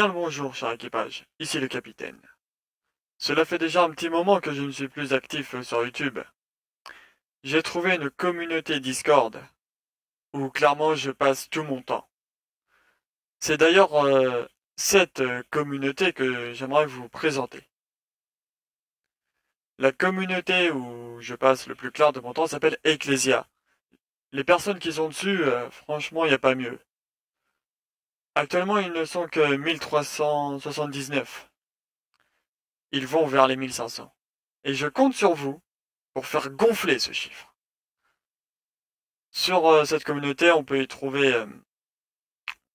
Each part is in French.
Bien le bonjour, cher équipage. Ici le capitaine. Cela fait déjà un petit moment que je ne suis plus actif sur YouTube. J'ai trouvé une communauté Discord où clairement je passe tout mon temps. C'est d'ailleurs euh, cette communauté que j'aimerais vous présenter. La communauté où je passe le plus clair de mon temps s'appelle Ecclesia. Les personnes qui sont dessus, euh, franchement, il n'y a pas mieux. Actuellement, ils ne sont que 1379. Ils vont vers les 1500. Et je compte sur vous pour faire gonfler ce chiffre. Sur euh, cette communauté, on peut y trouver, euh,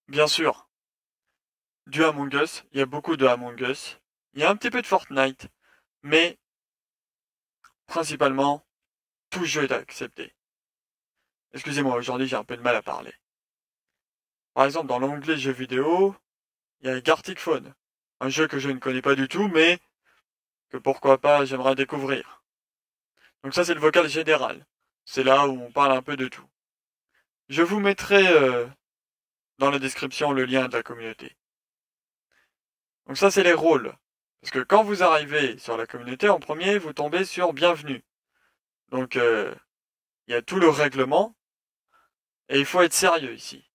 bien sûr, du Among Us. Il y a beaucoup de Among Us. Il y a un petit peu de Fortnite. Mais, principalement, tout jeu est accepté. Excusez-moi, aujourd'hui j'ai un peu de mal à parler. Par exemple, dans l'onglet jeux vidéo, il y a Gartic Phone, un jeu que je ne connais pas du tout, mais que pourquoi pas j'aimerais découvrir. Donc ça c'est le vocal général. C'est là où on parle un peu de tout. Je vous mettrai euh, dans la description le lien de la communauté. Donc ça c'est les rôles. Parce que quand vous arrivez sur la communauté, en premier, vous tombez sur Bienvenue. Donc euh, il y a tout le règlement. Et il faut être sérieux ici.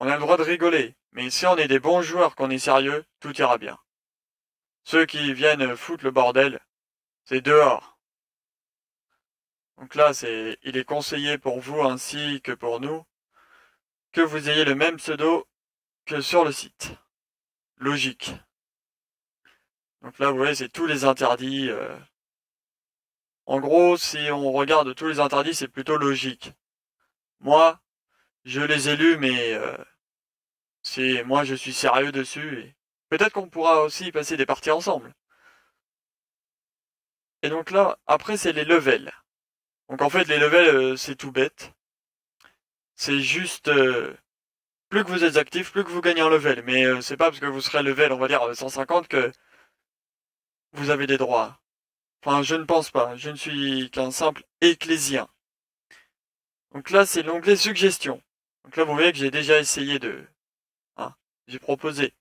On a le droit de rigoler, mais si on est des bons joueurs, qu'on est sérieux, tout ira bien. Ceux qui viennent foutre le bordel, c'est dehors. Donc là, c'est, il est conseillé pour vous ainsi que pour nous que vous ayez le même pseudo que sur le site. Logique. Donc là, vous voyez, c'est tous les interdits. Euh. En gros, si on regarde tous les interdits, c'est plutôt logique. Moi, je les ai lus, mais euh, moi je suis sérieux dessus. Et peut-être qu'on pourra aussi passer des parties ensemble. Et donc là, après c'est les levels. Donc en fait les levels euh, c'est tout bête. C'est juste euh, plus que vous êtes actif, plus que vous gagnez un level. Mais c'est pas parce que vous serez level, on va dire 150 que vous avez des droits. Enfin, je ne pense pas. Je ne suis qu'un simple ecclésien. Donc là, c'est l'onglet suggestion. Donc là, vous voyez que j'ai déjà essayé de... Hein, j'ai proposé.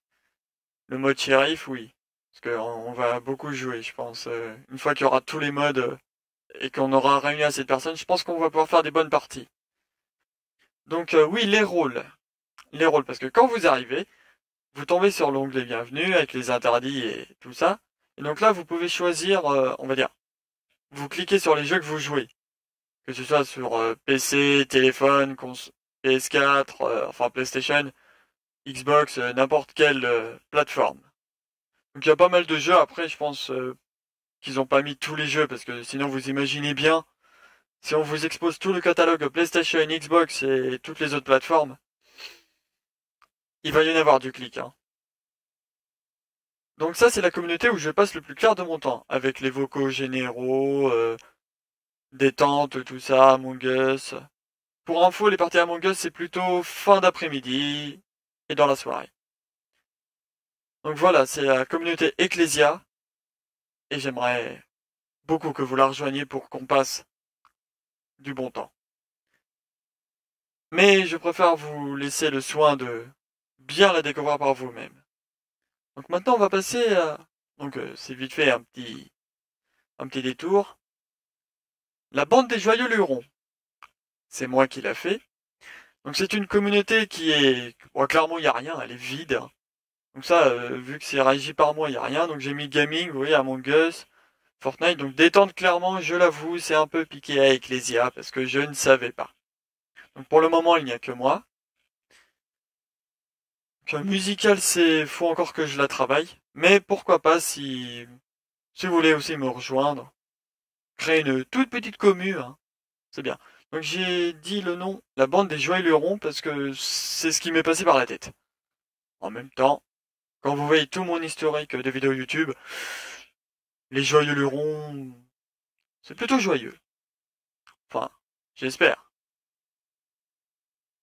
Le mode shérif, oui. Parce qu'on va beaucoup jouer, je pense. Euh, une fois qu'il y aura tous les modes euh, et qu'on aura réuni assez de personnes, je pense qu'on va pouvoir faire des bonnes parties. Donc euh, oui, les rôles. Les rôles, parce que quand vous arrivez, vous tombez sur l'onglet bienvenue avec les interdits et tout ça. Et donc là, vous pouvez choisir, on va dire, vous cliquez sur les jeux que vous jouez. Que ce soit sur PC, téléphone, PS4, euh, enfin PlayStation, Xbox, euh, n'importe quelle euh, plateforme. Donc il y a pas mal de jeux. Après, je pense qu'ils n'ont pas mis tous les jeux parce que sinon vous imaginez bien, si on vous expose tout le catalogue PlayStation, Xbox et toutes les autres plateformes, il va y en avoir du clic. Hein. Donc ça, c'est la communauté où je passe le plus clair de mon temps, avec les vocaux généraux, détente, tout ça, Among Us. Pour info, les parties Among Us, c'est plutôt fin d'après-midi et dans la soirée. Donc voilà, c'est la communauté Ecclesia. Et j'aimerais beaucoup que vous la rejoigniez pour qu'on passe du bon temps. Mais je préfère vous laisser le soin de bien la découvrir par vous-même. Donc maintenant, on va passer à... Donc euh, c'est vite fait un petit... un petit détour. La bande des joyeux lurons c'est moi qui l'a fait. Donc c'est une communauté qui est... clairement, il n'y a rien, elle est vide. Donc ça, euh, vu que c'est régi par moi, il n'y a rien. Donc j'ai mis gaming, vous voyez, Among Us, Fortnite. Donc détente, clairement, je l'avoue, c'est un peu piqué à Ecclesia, parce que je ne savais pas. Donc pour le moment, il n'y a que moi. Donc musical, c'est... faut encore que je la travaille. Mais pourquoi pas si... Si vous voulez aussi me rejoindre. Créer une toute petite commune, hein. c'est bien. Donc j'ai dit le nom, la bande des joyeux lurons, parce que c'est ce qui m'est passé par la tête. En même temps, quand vous voyez tout mon historique de vidéos YouTube, les joyeux lurons, c'est plutôt joyeux. Enfin, j'espère.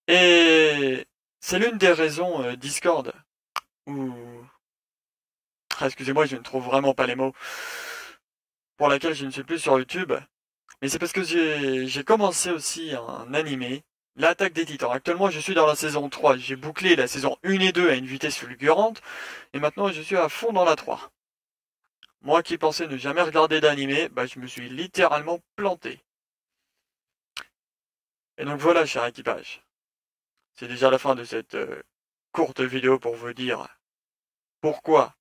Et c'est l'une des raisons euh, Discord où... Ah, excusez-moi, je ne trouve vraiment pas les mots. Pour laquelle je ne suis plus sur YouTube. Mais c'est parce que j'ai commencé aussi un animé L'attaque des titans. Actuellement, je suis dans la saison 3. J'ai bouclé la saison 1 et 2 à une vitesse fulgurante. Et maintenant, je suis à fond dans la 3. Moi qui pensais ne jamais regarder d'animé, bah, je me suis littéralement planté. Et donc voilà, cher équipage. C'est déjà la fin de cette euh, courte vidéo pour vous dire pourquoi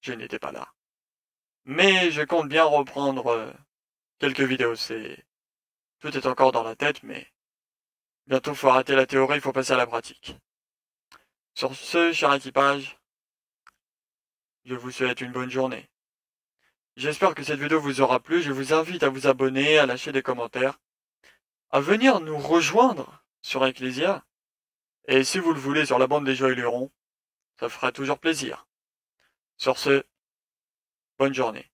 je n'étais pas là. Mais je compte bien reprendre euh, quelques vidéos. C'est peut-être encore dans la tête, mais bientôt faut arrêter la théorie, il faut passer à la pratique. Sur ce, cher équipage, je vous souhaite une bonne journée. J'espère que cette vidéo vous aura plu. Je vous invite à vous abonner, à lâcher des commentaires, à venir nous rejoindre sur Ecclesia. Et si vous le voulez sur la bande des Joyeux Lurons, ça fera toujours plaisir. Sur ce, bonne journée.